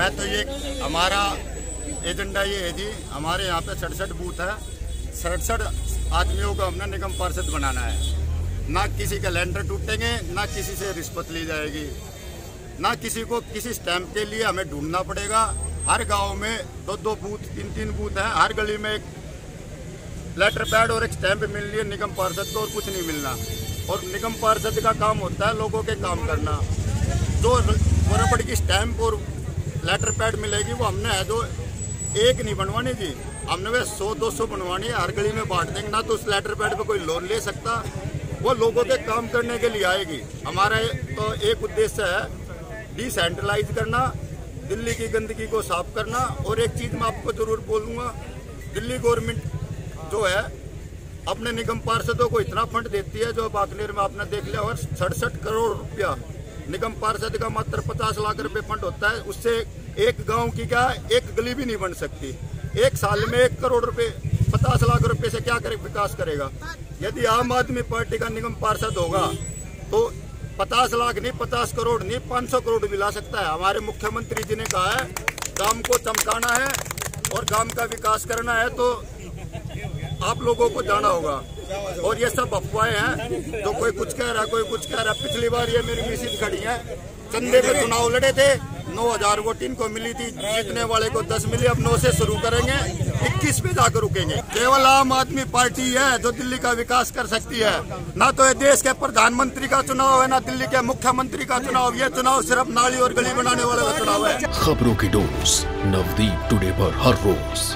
मैं तो ये हमारा एजेंडा ये है जी, हमारे यहाँ पे सड़सठ बूथ है। सड़सठ आदमियों को हमने निगम पार्षद बनाना है। ना किसी का लेंटर टूटेंगे, ना किसी से रिश्वत ली जाएगी। ना किसी को किसी स्टैम्प के लिए हमें ढूंढना पड़ेगा। हर गाँव में दो दो बूथ, तीन तीन बूथ हैं। हर गली में एक लेटर पैड और एक स्टैंप मिल रही है निगम पार्षद को और कुछ नहीं मिलना। और निगम पार्षद का काम होता है लोगों के काम करना। जो रबड़ की स्टैंप और लेटर पैड मिलेगी, वो हमने है जो एक नहीं बनवानी जी। हमने वे सौ, दो सौ बनवानी है, हर गली में बांट देंगे। ना तो उस लेटर पैड पे कोई लोन ले सकता, वो लोगों के काम करने के लिए आएगी। हमारा तो एक उद्देश्य है डिसेंट्रलाइज करना, दिल्ली की गंदगी को साफ़ करना, और एक चीज़ मैं आपको ज़रूर बोलूँगा, दिल्ली गवर्नमेंट जो है, अपने निगम पार्षदों को इतना फंड देती है, जो बाकनेर में आपने देख लिया, और सड़सठ करोड़ रुपया निगम पार्षद का मात्र पचास लाख रुपए फंड होता है, उससे एक गाँव की क्या, एक गली भी नहीं बन सकती। एक साल में एक करोड़ रुपए, पचास लाख रुपए से क्या करे, विकास करेगा? यदि आम आदमी पार्टी का निगम पार्षद होगा तो पचास लाख नहीं, पचास करोड़ नहीं, पाँच सौ करोड़ भी ला सकता है। हमारे मुख्यमंत्री जी ने कहा है, गाँव को चमकाना है और गाँव का विकास करना है तो आप लोगों को जाना होगा। और ये सब अफवाहें हैं। जो कोई कुछ कह रहा है, कोई कुछ कह रहा है। पिछली बार ये मेरी मिसिज खड़ी है। चंदे पे चुनाव लड़े थे। नौ हज़ार वोट इनको मिली थी। जीतने वाले को दस मिली अब नौ से शुरू करेंगे। इक्कीस पे जाकर रुकेंगे। केवल आम आदमी पार्टी है जो दिल्ली का विकास कर सकती है। ना तो ये देश के प्रधानमंत्री का चुनाव है, ना दिल्ली के मुख्यमंत्री का चुनाव। ये चुनाव सिर्फ़ नाली और गली बनाने वाले का चुनाव है। खबरों की डोज नवदीप टुडे पर हर रोज।